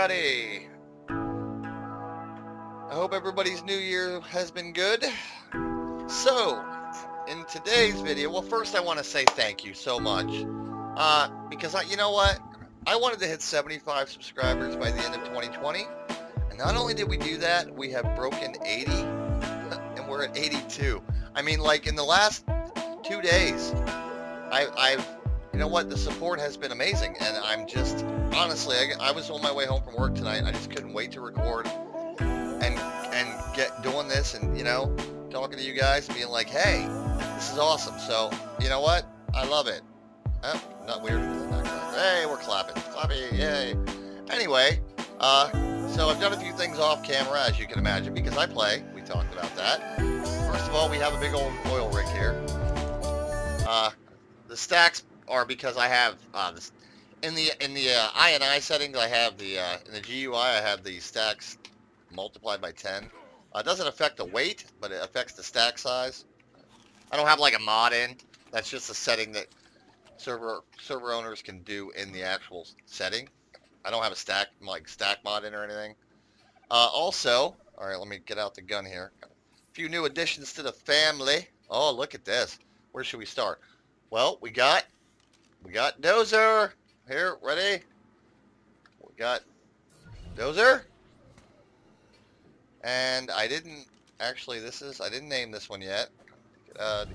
everybody. I hope everybody's new year has been good. So, in today's video, well, first I want to say thank you so much. Uh, because, I, you know what? I wanted to hit 75 subscribers by the end of 2020. And not only did we do that, we have broken 80. And we're at 82. I mean, like, in the last two days, I, I've you know what? The support has been amazing, and I'm just honestly, I, I, was on my way home from work tonight. I just couldn't wait to record and and get doing this, and you know, talking to you guys, and being like, hey, this is awesome. So you know what? I love it. Oh, not weird. Hey, we're clapping, clapping, yay. Anyway, uh, so I've done a few things off camera, as you can imagine, because I play. We talked about that. First of all, we have a big old oil rig here. Uh, the stacks are because I have uh, this, in the in the uh, INI settings I have the uh, in the GUI I have the stacks multiplied by 10. Uh, it doesn't affect the weight, but it affects the stack size. I don't have like a mod in. That's just a setting that server server owners can do in the actual setting. I don't have a stack like stack mod in or anything. Uh, also, all right, let me get out the gun here. A few new additions to the family. Oh, look at this. Where should we start? Well, we got we got Dozer. Here, ready? We got Dozer. And I didn't, actually this is, I didn't name this one yet. Uh,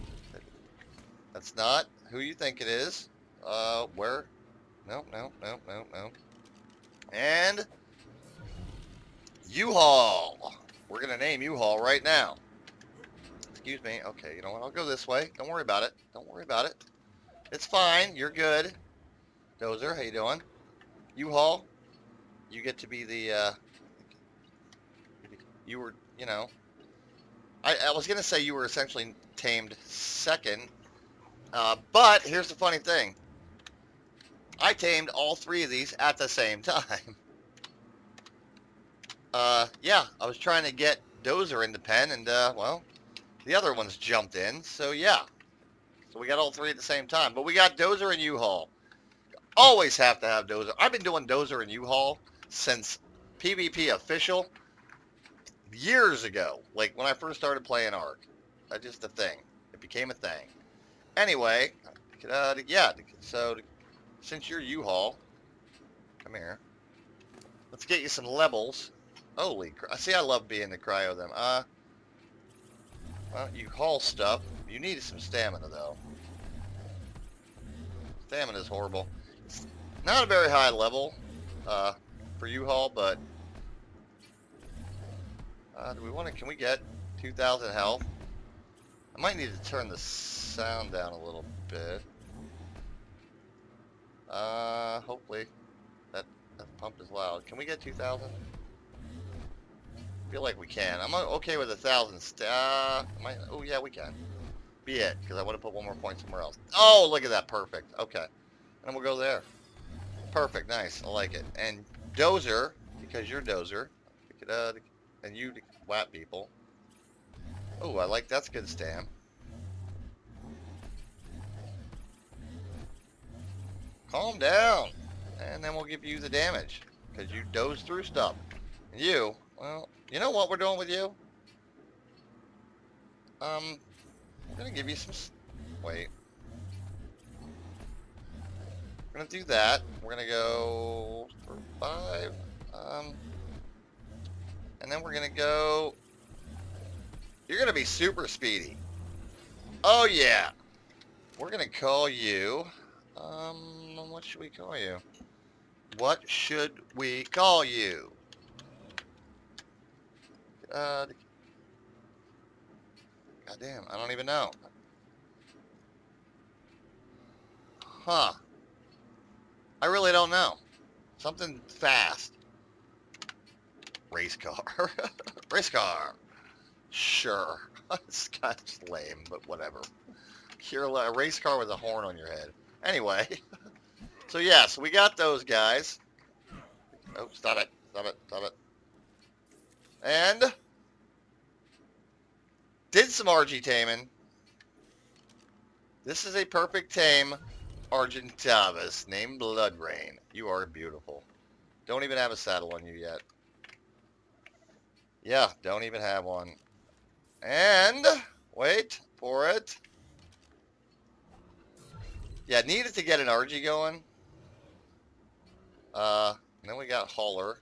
that's not who you think it is. Uh, where? No, no, no, no, no. And U-Haul. We're going to name U-Haul right now. Excuse me. Okay, you know what? I'll go this way. Don't worry about it. Don't worry about it. It's fine. You're good. Dozer, how you doing? U-Haul, you get to be the, uh, you were, you know, I, I was going to say you were essentially tamed second, uh, but here's the funny thing. I tamed all three of these at the same time. Uh, yeah, I was trying to get Dozer in the pen, and, uh, well, the other ones jumped in, so yeah. So we got all three at the same time. But we got Dozer and U-Haul. Always have to have Dozer. I've been doing Dozer and U-Haul since PvP official years ago. Like when I first started playing Ark. That's just a thing. It became a thing. Anyway, uh, yeah, so since you're U-Haul, come here. Let's get you some levels. Holy, crap. see, I love being the cryo them. Uh, well, you haul stuff. You need some stamina, though. Stamina is horrible. Not a very high level uh, for U-Haul, but uh, do we want to? Can we get 2,000 health? I might need to turn the sound down a little bit. Uh, hopefully that that pump is loud. Can we get 2,000? feel like we can. I'm okay with a thousand. Uh, oh yeah, we can be it, because I want to put one more point somewhere else. Oh, look at that. Perfect. Okay. And we'll go there. Perfect. Nice. I like it. And Dozer, because you're Dozer, and you whap people. Oh, I like that's good stam. Calm down. And then we'll give you the damage. Because you doze through stuff. And you, well, you know what we're doing with you? Um, I'm to give you some... Wait. We're to do that. We're to go for five. Um, and then we're to go... You're to be super speedy. Oh, yeah. We're to call you... Um, what should we call you? What should we call you? Uh, God damn, I don't even know. Huh. I really don't know. Something fast. Race car. Race car. Sure. it's kind of lame, but whatever. You're a race car with a horn on your head. Anyway. so yes, we got those guys. Oh, stop it. Stop it. Stop it. And did some RG taming. This is a perfect tame Argentavis named Blood Rain. You are beautiful. Don't even have a saddle on you yet. Yeah, don't even have one. And, wait for it. Yeah, needed to get an RG going. Uh, then we got Hauler.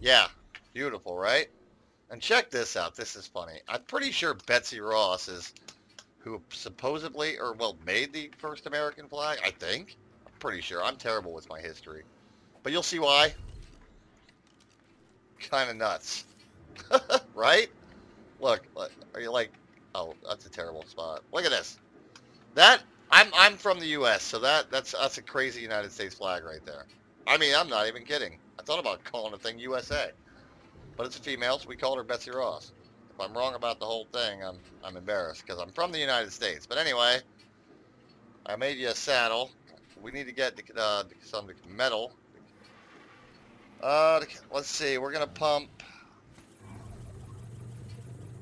Yeah, beautiful, right? And check this out. This is funny. I'm pretty sure Betsy Ross is who supposedly, or well, made the first American flag, I think. I'm pretty sure. I'm terrible with my history. But you'll see why. Kind of nuts. right? Look, are you like, oh, that's a terrible spot. Look at this. That, I'm, I'm from the U.S., so that, that's, that's a crazy United States flag right there. I mean, I'm not even kidding. I thought about calling the thing USA. But it's a female, so we called her Betsy Ross. If I'm wrong about the whole thing, I'm, I'm embarrassed, because I'm from the United States. But anyway, I made you a saddle. We need to get uh, some metal uh, let's see. We're gonna pump.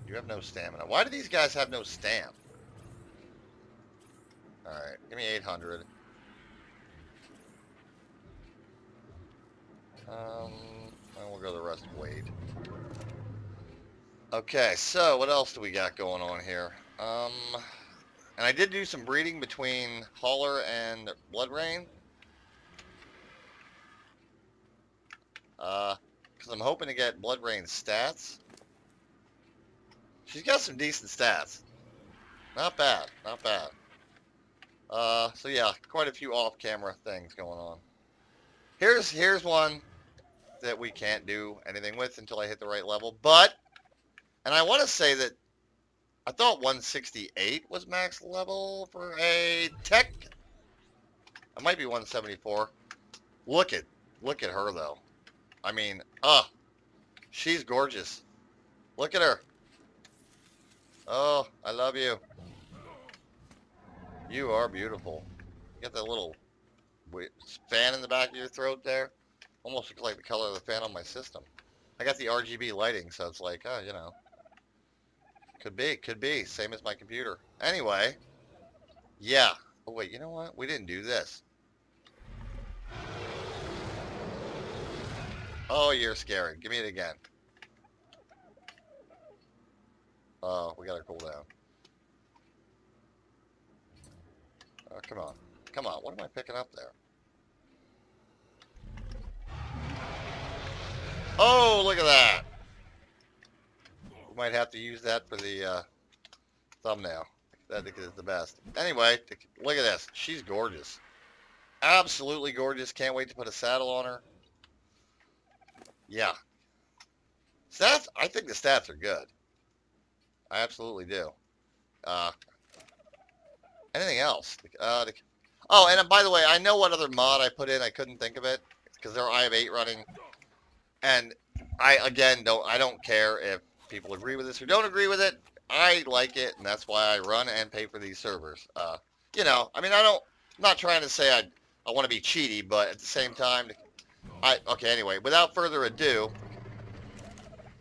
You have no stamina. Why do these guys have no stamp? Alright, give me 800. Um, and we'll go the rest of Wade. Okay, so what else do we got going on here? Um, and I did do some breeding between Hauler and Blood Rain. Uh, because I'm hoping to get Blood Rain stats. She's got some decent stats. Not bad, not bad. Uh, so yeah, quite a few off-camera things going on. Here's here's one that we can't do anything with until I hit the right level. But, and I want to say that I thought 168 was max level for a tech. It might be 174. Look at look at her though. I mean, oh, she's gorgeous. Look at her. Oh, I love you. You are beautiful. You got that little fan in the back of your throat there. Almost looks like the color of the fan on my system. I got the RGB lighting, so it's like, oh, you know. Could be, could be. Same as my computer. Anyway, yeah. Oh, wait, you know what? We didn't do this. Oh, you're scary. Give me it again. Oh, we gotta cool down. Oh, come on. Come on. What am I picking up there? Oh, look at that. Might have to use that for the uh, thumbnail. That is the best. Anyway, look at this. She's gorgeous. Absolutely gorgeous. Can't wait to put a saddle on her. Yeah. Stats, I think the stats are good. I absolutely do. Uh, anything else? Uh, the, oh, and uh, by the way, I know what other mod I put in. I couldn't think of it because there I have eight running, and I again don't. I don't care if people agree with this or don't agree with it. I like it, and that's why I run and pay for these servers. Uh, you know, I mean, I don't. I'm not trying to say I I want to be cheaty, but at the same time, I okay. Anyway, without further ado,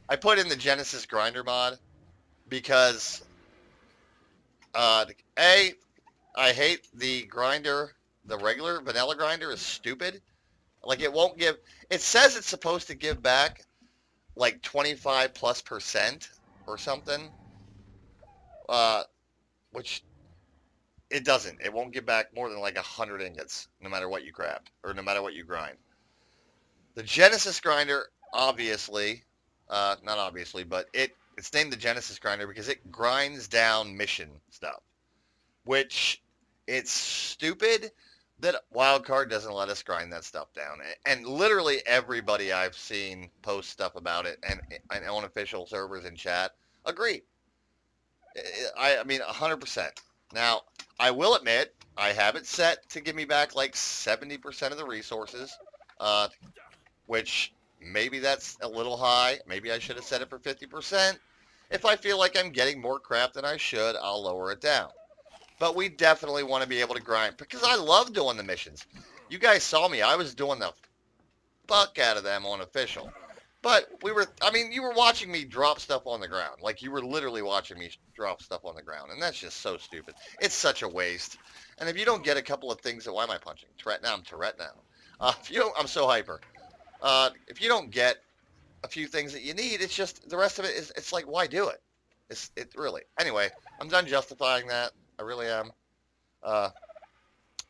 I put in the Genesis grinder mod because uh, a I hate the grinder. The regular vanilla grinder is stupid. Like it won't give. It says it's supposed to give back like 25 plus percent or something. Uh, which it doesn't. It won't give back more than like a hundred ingots, no matter what you grab or no matter what you grind. The Genesis grinder, obviously, uh, not obviously, but it it's named the Genesis grinder because it grinds down mission stuff, which it's stupid that Wildcard doesn't let us grind that stuff down. And literally everybody I've seen post stuff about it and, eh, and on official servers in chat agree. Eh, eh, I, I mean, 100%. Now, I will admit, I have it set to give me back like 70% of the resources. Uh, which maybe that's a little high. Maybe I should have set it for 50%. If I feel like I'm getting more crap than I should, I'll lower it down. But we definitely want to be able to grind because I love doing the missions. You guys saw me. I was doing the fuck out of them on official. But we were, I mean, you were watching me drop stuff on the ground. Like you were literally watching me drop stuff on the ground. And that's just so stupid. It's such a waste. And if you don't get a couple of things, that why am I punching? Tourette now, I'm Tourette now. Uh, if you don't, I'm so hyper. Uh, if you don't get a few things that you need, it's just the rest of it is. It's like why do it? It's it really. Anyway, I'm done justifying that. I really am. Uh,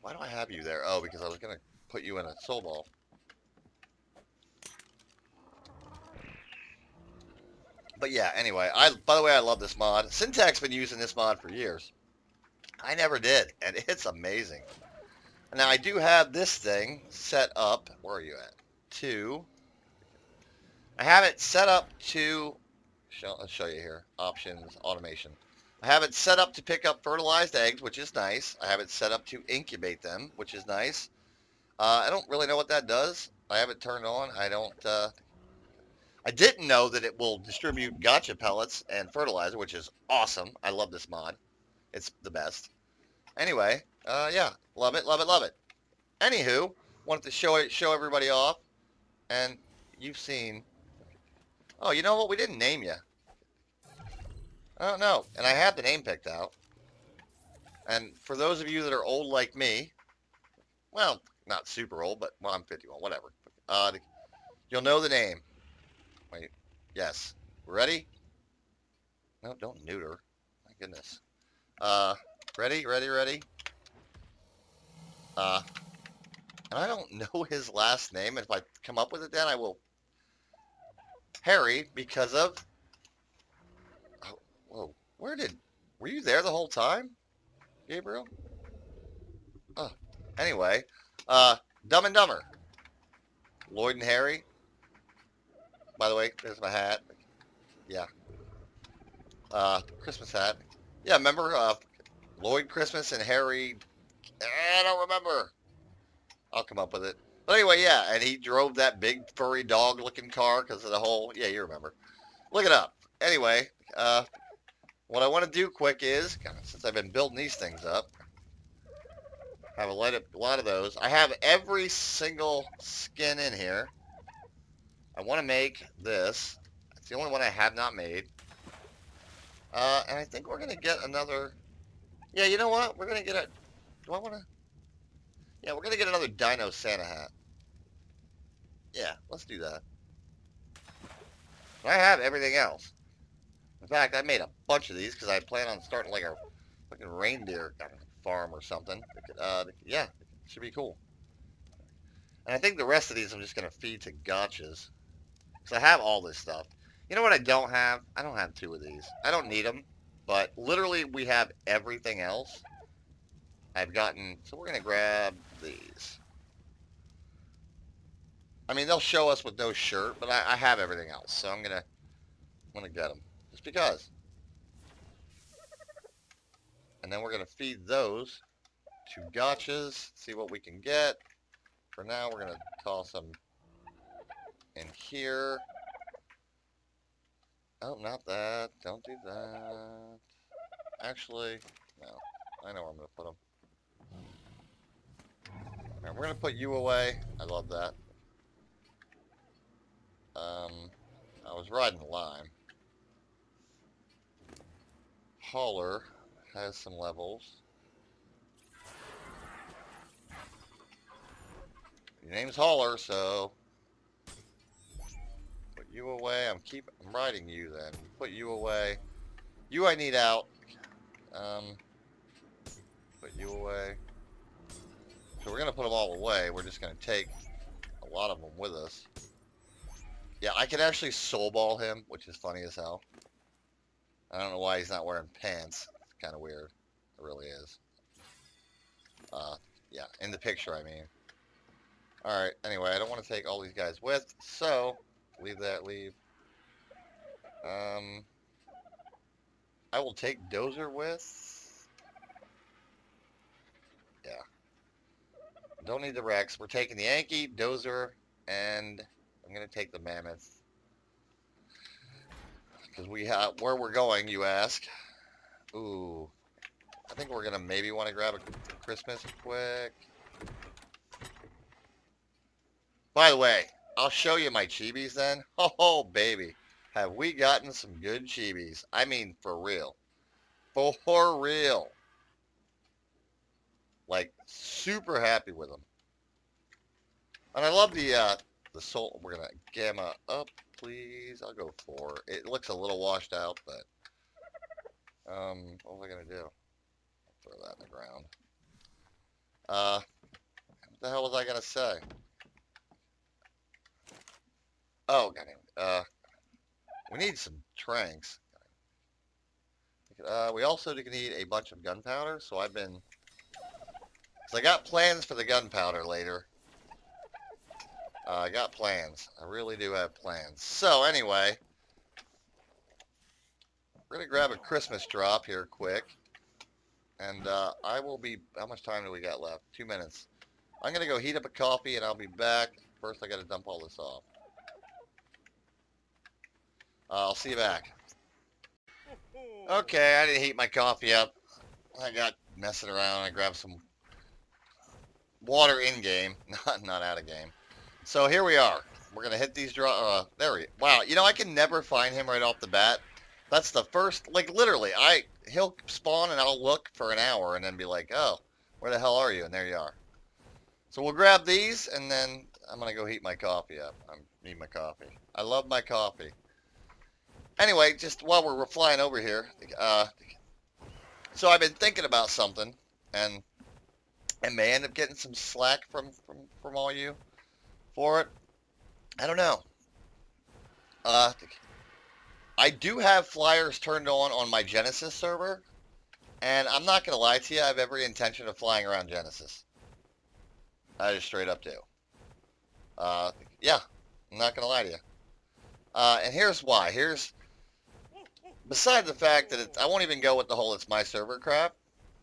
why do I have you there? Oh, because I was gonna put you in a soul ball. But yeah, anyway, I by the way, I love this mod. Syntac been using this mod for years. I never did, and it's amazing. Now I do have this thing set up. Where are you at? To. I have it set up to. Show, I'll show you here. Options, automation. I have it set up to pick up fertilized eggs, which is nice. I have it set up to incubate them, which is nice. Uh, I don't really know what that does. I have it turned on. I don't. Uh, I didn't know that it will distribute gacha pellets and fertilizer, which is awesome. I love this mod. It's the best. Anyway, uh, yeah, love it, love it, love it. Anywho, wanted to show it, show everybody off, and you've seen. Oh, you know what? We didn't name you. I don't know, and I have the name picked out. And for those of you that are old like me, well, not super old, but well, I'm 51, whatever. Uh, you'll know the name. Wait, yes. Ready? No, don't neuter. My goodness. Uh, ready, ready, ready? Uh, and I don't know his last name. If I come up with it then, I will. Harry, because of... Oh, whoa. Where did... Were you there the whole time, Gabriel? Oh, anyway. Uh, Dumb and Dumber. Lloyd and Harry. By the way, there's my hat. Yeah. Uh, Christmas hat. Yeah, remember uh, Lloyd Christmas and Harry? I don't remember. I'll come up with it. But anyway, yeah, and he drove that big furry dog-looking car because of the whole. Yeah, you remember. Look it up. Anyway, uh, what I want to do quick is, since I've been building these things up, I have a lot of, a lot of those. I have every single skin in here. I want to make this. It's the only one I have not made. Uh, and I think we're going to get another... Yeah, you know what? We're going to get a... Do I want to... Yeah, we're going to get another Dino Santa hat. Yeah, let's do that. I have everything else. In fact, I made a bunch of these because I plan on starting like a fucking reindeer farm or something. Uh, yeah, it should be cool. And I think the rest of these I'm just going to feed to gachas. Because I have all this stuff. You know what I don't have? I don't have two of these. I don't need them. But literally we have everything else. I've gotten... So we're going to grab these. I mean, they'll show us with no shirt, but I, I have everything else. So I'm going to... I'm going to get them. Because. And then we're going to feed those to gachas. See what we can get. For now, we're going to toss them in here. Oh, not that. Don't do that. Actually, no. I know where I'm going to put them. Right, we're going to put you away. I love that. Um, I was riding the lime. Hauler has some levels. Your name's Hauler, so put you away. I'm keep. I'm riding you then. Put you away. You I need out. Um, put you away. So we're gonna put them all away. We're just gonna take a lot of them with us. Yeah, I can actually soul ball him, which is funny as hell. I don't know why he's not wearing pants. It's kind of weird. It really is. Uh, yeah, in the picture, I mean. Alright, anyway, I don't want to take all these guys with, so Leave that, leave. Um, I will take Dozer with. Yeah. Don't need the Rex. We're taking the Yankee, Dozer, and I'm going to take the Mammoth. Because we have, where we're going, you ask. Ooh. I think we're to maybe want to grab a Christmas quick. By the way, I'll show you my chibis then. Oh, baby. Have we gotten some good chibis. I mean, for real. For real. Like, super happy with them. And I love the, uh, the soul. We're going to gamma up, please. I'll go four. It looks a little washed out, but, um, what was I going to do? Throw that in the ground. Uh, what the hell was I going to say? Oh, got him. Uh, we need some tranks. Uh, we also need a bunch of gunpowder, so I've been... I got plans for the gunpowder later. Uh, I got plans. I really do have plans. So, anyway. We're going to grab a Christmas drop here quick. And uh, I will be... How much time do we got left? Two minutes. I'm going to go heat up a coffee and I'll be back. First, I got to dump all this off. Uh, I'll see you back. Okay, I didn't heat my coffee up. I got messing around. I grabbed some water in game, not not out of game. So here we are. We're gonna hit these draw. Uh, there we. Wow, you know I can never find him right off the bat. That's the first. Like literally, I he'll spawn and I'll look for an hour and then be like, oh, where the hell are you? And there you are. So we'll grab these and then I'm gonna go heat my coffee up. I need my coffee. I love my coffee anyway, just while we're flying over here, uh, so I've been thinking about something, and and may end up getting some slack from from from all you for it. I don't know. Uh, I do have flyers turned on on my Genesis server, and I'm not gonna lie to you, I have every intention of flying around Genesis. I just straight up do. Uh, yeah, I'm not gonna lie to you. Uh, and here's why. Here's Besides the fact that it's, I won't even go with the whole it's my server crap.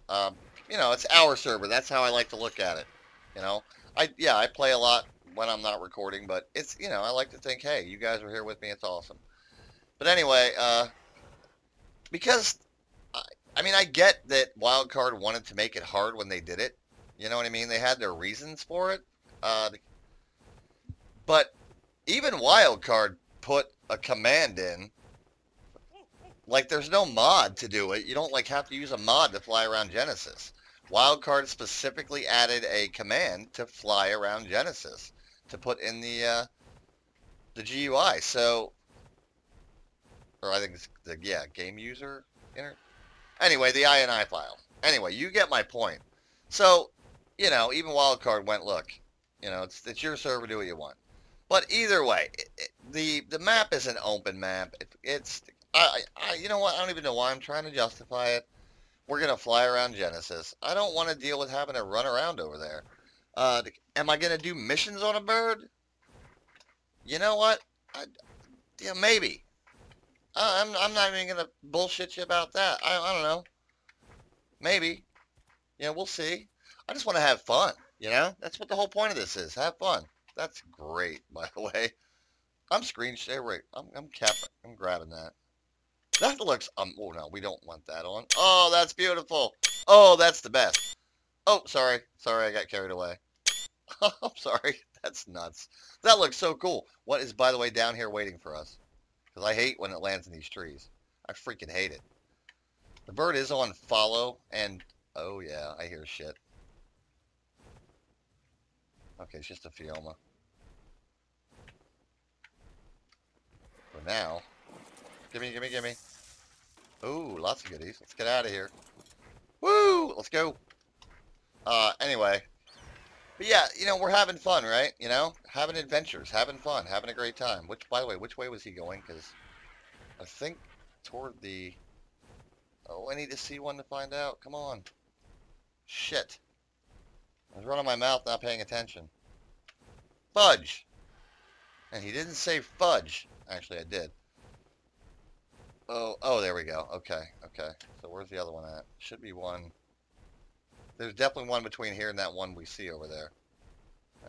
Um, you know, it's our server. That's how I like to look at it. You know, I yeah, I play a lot when I'm not recording, but it's you know, I like to think, hey, you guys are here with me. It's awesome. But anyway, uh, because I, I mean, I get that Wildcard wanted to make it hard when they did it. You know what I mean? They had their reasons for it. Uh, but even Wildcard put a command in like, there's no mod to do it. You don't, like, have to use a mod to fly around Genesis. Wildcard specifically added a command to fly around Genesis to put in the, uh, the GUI. So, or I think it's the, yeah, game user. Inter anyway, the INI file. Anyway, you get my point. So, you know, even Wildcard went, look, you know, it's, it's your server, do what you want. But either way, it, it, the the map is an open map. It, it's I, I, you know what? I don't even know why I'm trying to justify it. We're going to fly around Genesis. I don't want to deal with having to run around over there. Uh, am I going to do missions on a bird? You know what? I, yeah, maybe. Uh, I'm, I'm not even going to bullshit you about that. I, I don't know. Maybe. Yeah, we'll see. I just want to have fun, you know? That's what the whole point of this is. Have fun. That's great, by the way. I'm screen share. Right. I'm, I'm capping. I'm grabbing that. That looks, um, oh no, we don't want that on. Oh, that's beautiful. Oh, that's the best. Oh, sorry. Sorry, I got carried away. I'm sorry. That's nuts. That looks so cool. What is, by the way, down here waiting for us? Because I hate when it lands in these trees. I freaking hate it. The bird is on follow, and, oh yeah, I hear shit. Okay, it's just a Phiomia. For now. Gimme, gimme, gimme. Ooh, lots of goodies. Let's get out of here. Woo! Let's go. Uh, anyway. But yeah, you know, we're having fun, right? You know? Having adventures, having fun, having a great time. Which, by the way, which way was he going? Because I think toward the... Oh, I need to see one to find out. Come on. Shit. I was running my mouth, not paying attention. Fudge! And he didn't say fudge. Actually, I did. Oh, oh, there we go. Okay, okay. So where's the other one at? Should be one. There's definitely one between here and that one we see over there.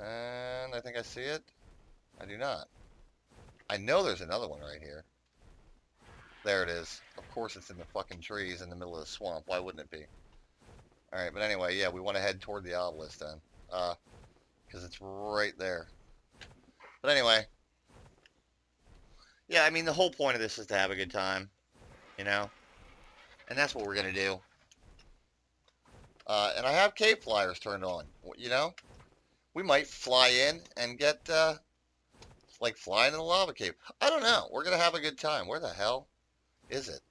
And I think I see it. I do not. I know there's another one right here. There it is. Of course it's in the fucking trees in the middle of the swamp. Why wouldn't it be? Alright, but anyway, yeah, we want to head toward the obelisk then. Uh, because it's right there. But anyway, yeah, I mean, the whole point of this is to have a good time, you know? And that's what we're going to do. Uh, and I have cave flyers turned on, you know? we might fly in and get, uh, like flying in a lava cave. I don't know. We're going to have a good time. Where the hell is it?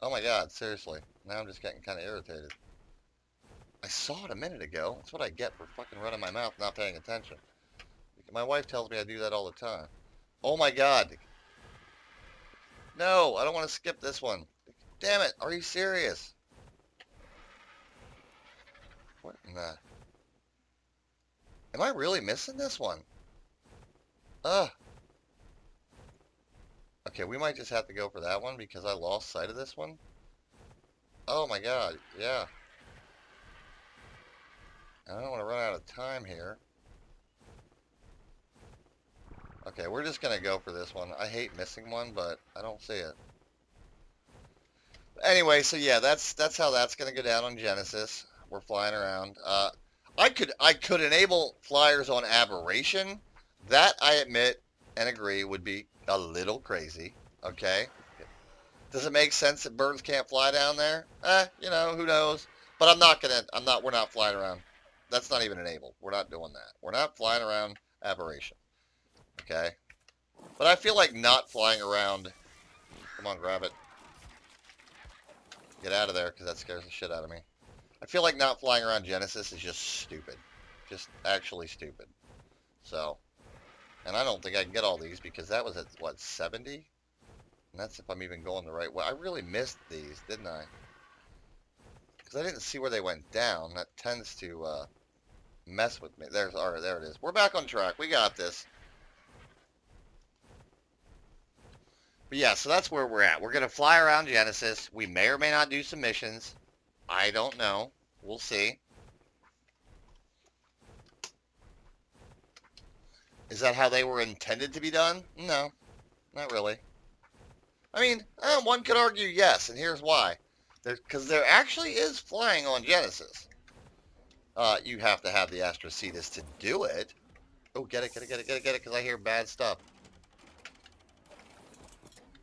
Oh my god, seriously. Now I'm just getting kind of irritated. I saw it a minute ago. That's what I get for fucking running my mouth not paying attention. My wife tells me I do that all the time. Oh my god. No, I don't want to skip this one. Damn it, are you serious? What. Am I really missing this one? Ugh. Okay, we might just have to go for that one because I lost sight of this one. Oh my god, yeah. I don't want to run out of time here. Okay, we're just going to go for this one. I hate missing one, but I don't see it. Anyway, so yeah, that's that's how that's going to go down on Genesis. We're flying around. Uh, I could I could enable flyers on Aberration. That I admit and agree would be a little crazy. Okay. Does it make sense that birds can't fly down there? Eh, you know, who knows? But I'm not gonna. I'm not. We're not flying around. That's not even enabled. We're not doing that. We're not flying around Aberration. Okay. But I feel like not flying around. Come on, grab it. Get out of there, because that scares the shit out of me. I feel like not flying around Genesis is just stupid. Just actually stupid. So, and I don't think I can get all these because that was at, what, 70? And that's if I'm even going the right way. I really missed these, didn't I? Because I didn't see where they went down. That tends to uh, mess with me. There's, all right, there it is. We're back on track. We got this. But yeah, so that's where we're at. We're going to fly around Genesis. We may or may not do some missions. I don't know. We'll see. Is that how they were intended to be done? No, not really. I mean, eh, one could argue yes, and here's why. Because there, there, actually is flying on Genesis. Uh, you have to have the Astrocetus to do it. Oh, get it, get it, get it, get it, get it, because I hear bad stuff.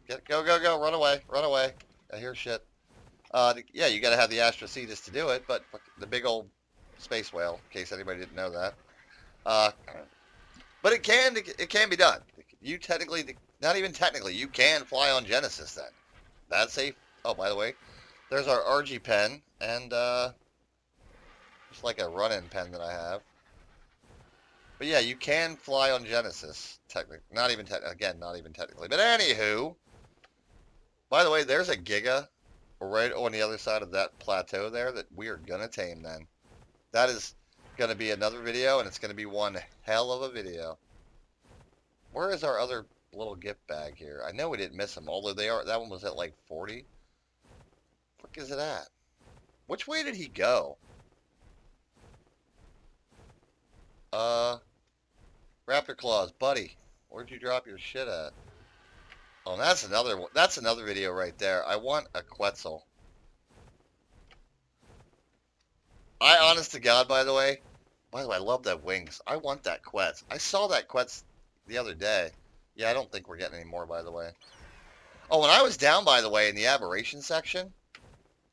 Get it, go, go, go, run away, run away. I hear shit. Uh, yeah, you got to have the Astrocetus to do it, but the big old space whale, in case anybody didn't know that. Uh, but it can it can be done. You technically, not even technically, you can fly on Genesis then. That's safe. Oh, by the way, there's our RG pen and uh, just like a run-in pen that I have. But yeah, you can fly on Genesis. Technically, not even again, not even technically. But anywho, by the way, there's a Giga right on the other side of that plateau there that we are going to tame then. That is going to be another video, and it's going to be one hell of a video. Where is our other little gift bag here? I know we didn't miss them, although they are. that one was at like 40. What is it at? Which way did he go? Uh, Raptor Claus, buddy. Where'd you drop your shit at? Oh, that's another that's another video right there. I want a Quetzal. I, honest to God, by the way, by the way, I love that wings. I want that Quetz. I saw that Quetz the other day. Yeah, I don't think we're getting any more, by the way. Oh, when I was down, by the way, in the aberration section,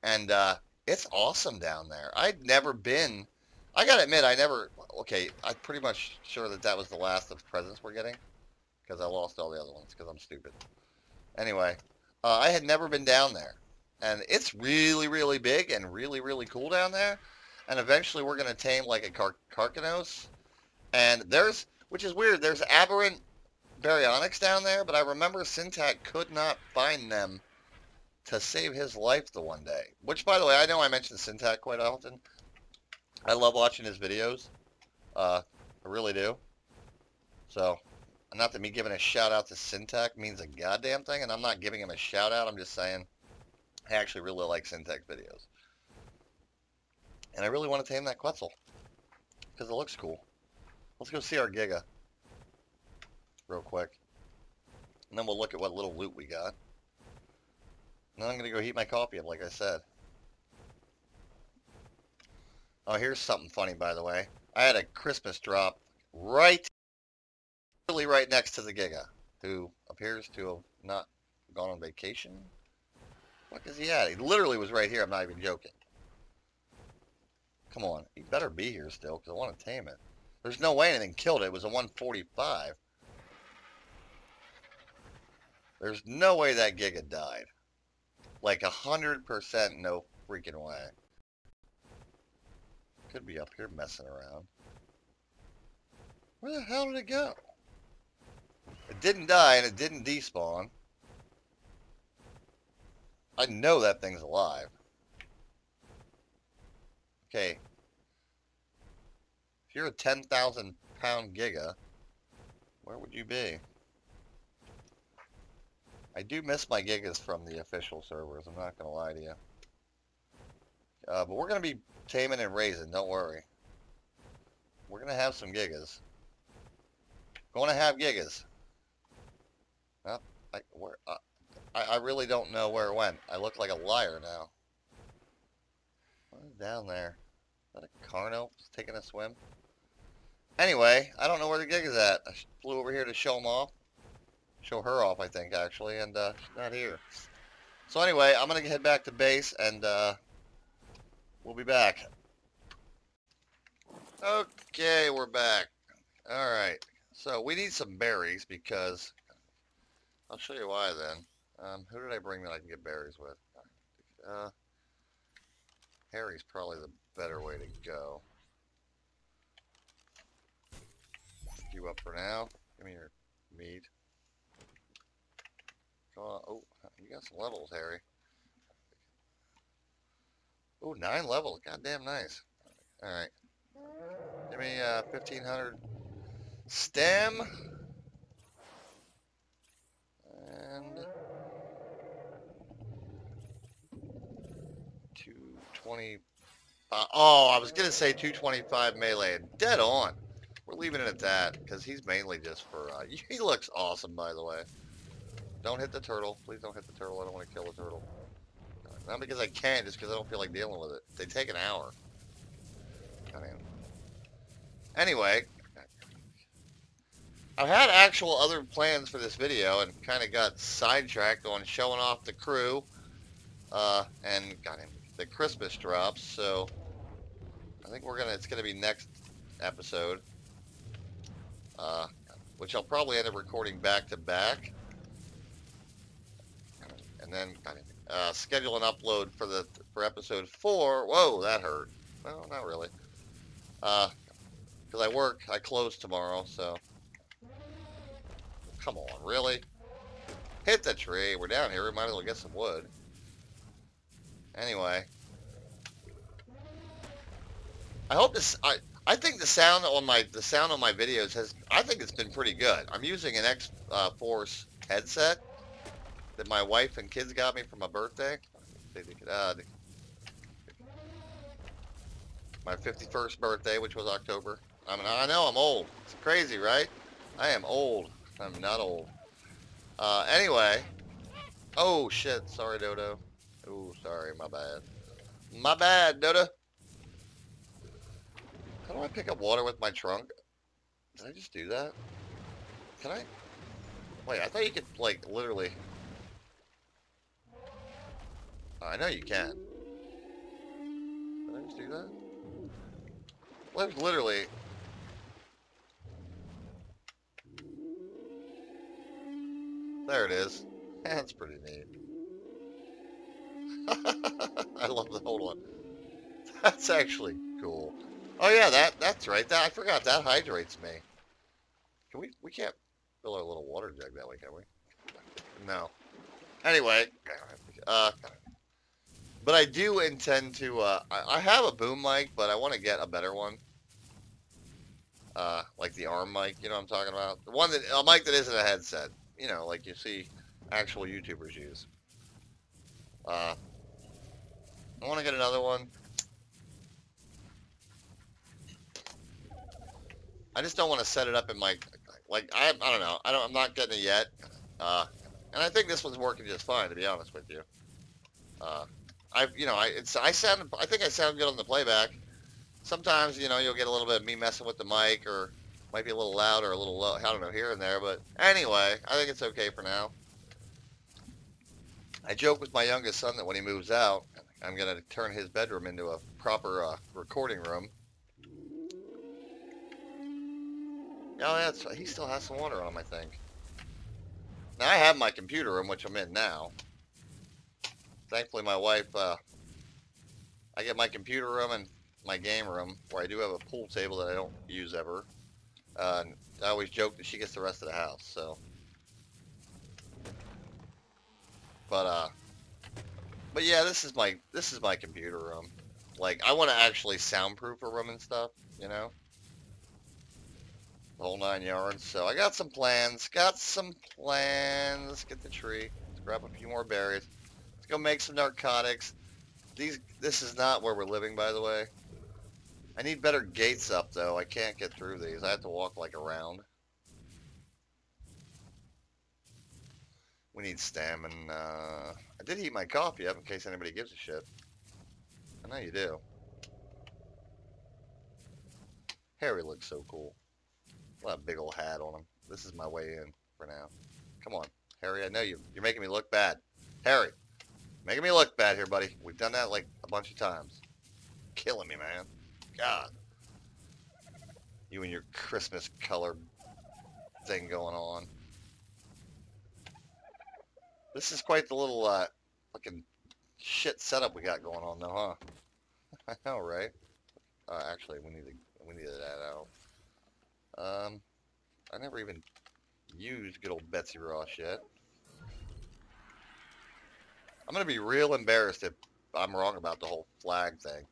and uh, it's awesome down there. I'd never been. I gotta admit, I never. Okay, I'm pretty much sure that that was the last of presents we're getting, because I lost all the other ones because I'm stupid. Anyway, uh, I had never been down there. And it's really, really big and really, really cool down there. And eventually we're going to tame like a car Carchanos. And there's, which is weird, there's aberrant baryonyx down there, but I remember Syntac could not find them to save his life the one day. Which, by the way, I know I mention Syntac quite often. I love watching his videos. Uh, I really do. So, not that me giving a shout out to Syntac means a goddamn thing, and I'm not giving him a shout out. I'm just saying I actually really like Syntac videos. And I really want to tame that Quetzal because it looks cool. Let's go see our Giga real quick. And then we'll look at what little loot we got. And then I'm going to go heat my coffee up, like I said. Oh, here's something funny, by the way. I had a Christmas drop right literally right next to the Giga, who appears to have not gone on vacation. What is he at? He literally was right here. I'm not even joking. Come on, he better be here still, because I want to tame it. There's no way anything killed it. It was a 145. There's no way that Giga died. Like a hundred percent no freaking way. Could be up here messing around. Where the hell did it go? Didn't die and it didn't despawn. I know that thing's alive. Okay. If you're a 10,000 pound giga, where would you be? I do miss my gigas from the official servers, I'm not going to lie to you. Uh, but we're going to be taming and raising, don't worry. We're going to have some gigas. Going to have gigas. I, where, uh, I, I really don't know where it went. I look like a liar now. What is down there? Is that a Carno taking a swim? Anyway, I don't know where the gig is at. I flew over here to show them off. Show her off, I think, actually, and uh, she's not here. So anyway, I'm going to head back to base, and uh, we'll be back. Okay, we're back. Alright, so we need some berries because... I'll show you why then. Um, who did I bring that I can get berries with? Uh, Harry's probably the better way to go. You up for now? Give me your meat. Oh, you got some levels, Harry. Oh, nine levels. Goddamn nice. Alright. Give me uh, 1500 stem. And 220. Uh, oh, I was going to say 225 melee. Dead on. We're leaving it at that because he's mainly just for. Uh, he looks awesome, by the way. Don't hit the turtle. Please don't hit the turtle. I don't want to kill the turtle. Not because I can't, just because I don't feel like dealing with it. They take an hour. I mean. Anyway. I've had actual other plans for this video and kind of got sidetracked on showing off the crew. Uh, and got him the Christmas drops, so I think we're gonna, it's gonna be next episode. Uh, which I'll probably end up recording back to back and then uh, schedule an upload for the for episode four. Whoa, that hurt. No, not really. Because uh, I work, I close tomorrow, so. Come on, really? Hit the tree. We're down here. We might as well get some wood. Anyway. I hope this. I I think the sound on my the sound on my videos has. I think it's been pretty good. I'm using an X uh, Force headset that my wife and kids got me for my birthday. Uh, my 51st birthday, which was October. I mean, I know I'm old. It's crazy, right? I am old. I'm not old. Uh, anyway. Oh, shit. Sorry, Dodo. Oh, sorry. My bad. My bad, Dodo. How do I pick up water with my trunk? Did I just do that? Can I? Wait, I thought you could, like, literally... I know you can. Did I just do that? Well, literally... There it is. That's pretty neat. I love the hold on. That's actually cool. Oh yeah, that that's right. That I forgot that hydrates me. Can we we can't fill our little water jug that way, can we? No. Anyway, uh but I do intend to, uh, I, I have a boom mic, but I want to get a better one. Uh, like the arm mic, you know what I'm talking about? The one that, a mic that isn't a headset. You know, like you see actual YouTubers use. Uh, I want to get another one. I just don't want to set it up in my, like, I, I don't know. I don't, I'm not getting it yet. Uh, and I think this one's working just fine, to be honest with you. Uh, I, you know, I, it's, I sound, I think I sound good on the playback. Sometimes, you know, you'll get a little bit of me messing with the mic, or might be a little loud or a little low. I don't know, here and there. But anyway, I think it's okay for now. I joke with my youngest son that when he moves out, I'm going to turn his bedroom into a proper uh, recording room. Oh, that's he still has some water on him, I think. Now I have my computer room, which I'm in now. Thankfully, my wife, uh, I get my computer room and my game room, where I do have a pool table that I don't use ever. Uh, I always joke that she gets the rest of the house, so. But, uh, but yeah, this is my, this is my computer room. Like, I want to actually soundproof a room and stuff, you know? The whole nine yards. So I got some plans, got some plans. Let's get the tree. Let's grab a few more berries. Let's go make some narcotics. These, this is not where we're living, by the way. I need better gates up, though. I can't get through these. I have to walk, like, around. We need stamina. I did heat my coffee up in case anybody gives a shit. I know you do. Harry looks so cool. That big old hat on him. This is my way in for now. Come on, Harry. I know you. You're making me look bad. Harry, making me look bad here, buddy. We've done that like a bunch of times. Killing me, man. God. You and your Christmas color thing going on. This is quite the little uh, fucking shit setup we got going on though, huh? I know, right? Uh, actually, we need to we need that out. Um, I never even used good old Betsy Ross yet. I'm gonna be real embarrassed if I'm wrong about the whole flag thing.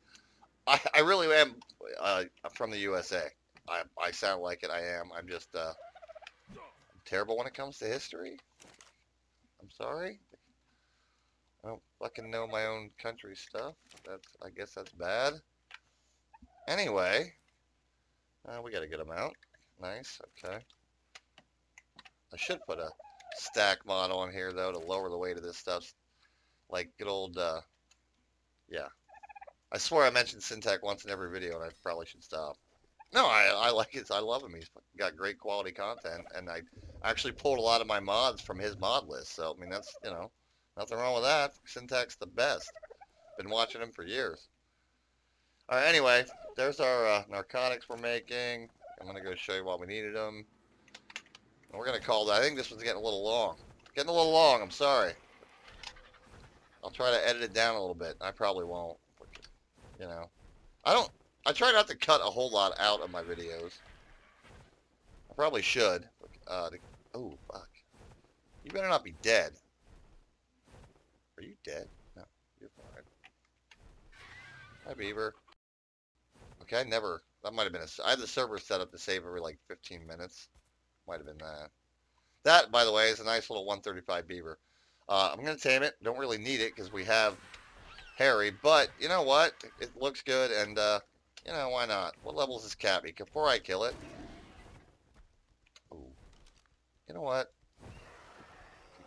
I, I really am uh, I'm from the USA. I, I sound like it. I am. I'm just uh, I'm terrible when it comes to history. I'm sorry. I don't fucking know my own country stuff. That's I guess that's bad. Anyway, uh, we gotta get them out. Nice. Okay. I should put a stack mod on here though to lower the weight of this stuff. Like good old, uh, yeah. I swear I mentioned Syntac once in every video and I probably should stop. No, I, I like it. I love him. He's got great quality content, and I actually pulled a lot of my mods from his mod list. So I mean, that's you know, nothing wrong with that. Syntac's the best. Been watching him for years. All right. Anyway, there's our uh, narcotics we're making. I'm gonna go show you why we needed them. And we're gonna call that. I think this one's getting a little long. Getting a little long. I'm sorry. I'll try to edit it down a little bit. I probably won't. You know, I don't I try not to cut a whole lot out of my videos. I probably should. Uh, oh, fuck. You better not be dead. Are you dead? No, you're fine. Hi, Beaver. Okay, I never... That might have been a... I had the server set up to save every, like, 15 minutes. Might have been that. That, by the way, is a nice little 135 Beaver. Uh, I'm going to tame it. Don't really need it because we have Harry. But, you know what? It looks good, and... Uh, you know, why not? What level is this Cappy? Before I kill it. Ooh. You know what?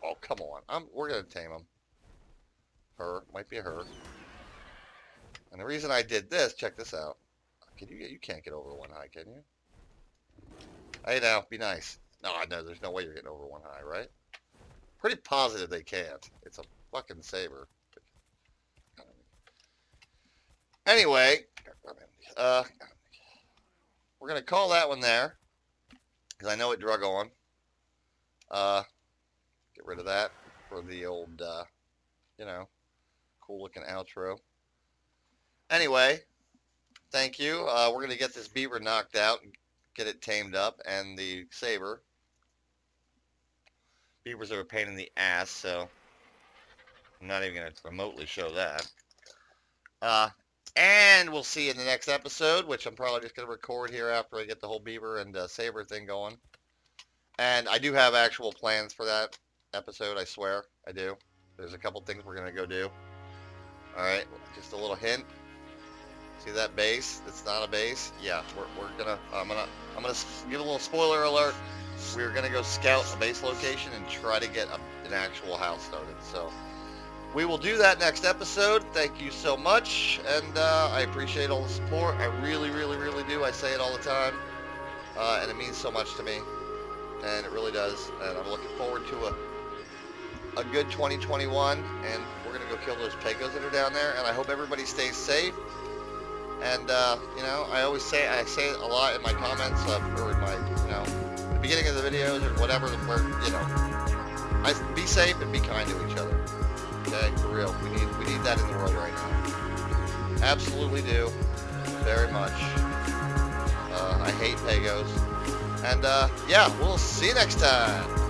Oh, come on. I'm, we're going to tame him. Her. Might be her. And the reason I did this, check this out. Can you get, you can't get over one high, can you? Hey now, be nice. No, I know there's no way you're getting over one high, right? Pretty positive they can't. It's a fucking saber. Anyway, uh, we're going to call that one there because I know it drug on. Uh, get rid of that for the old, uh, you know, cool looking outro. Anyway, thank you. Uh, we're going to get this beaver knocked out and get it tamed up and the saber. Beavers are a pain in the ass, so I'm not even going to remotely show that. Uh, and we'll see you in the next episode, which I'm probably just going to record here after I get the whole beaver and uh, saber thing going. And I do have actual plans for that episode, I swear. I do. There's a couple things we're going to go do. Alright, just a little hint. See that base? It's not a base. Yeah, we're, we're gonna. I'm gonna. I'm gonna give a little spoiler alert. We're gonna go scout a base location and try to get a, an actual house started. So we will do that next episode. Thank you so much, and uh, I appreciate all the support. I really, really, really do. I say it all the time, uh, and it means so much to me, and it really does. And I'm looking forward to a a good 2021, and we're gonna go kill those pagos that are down there, and I hope everybody stays safe. And uh, you know, I always say I say it a lot in my comments uh, or in my you know the beginning of the videos or whatever, where you know, I be safe and be kind to each other. For real, we need we need that in the world right now. Absolutely do, very much. Uh, I hate pagos. And uh, yeah, we'll see you next time.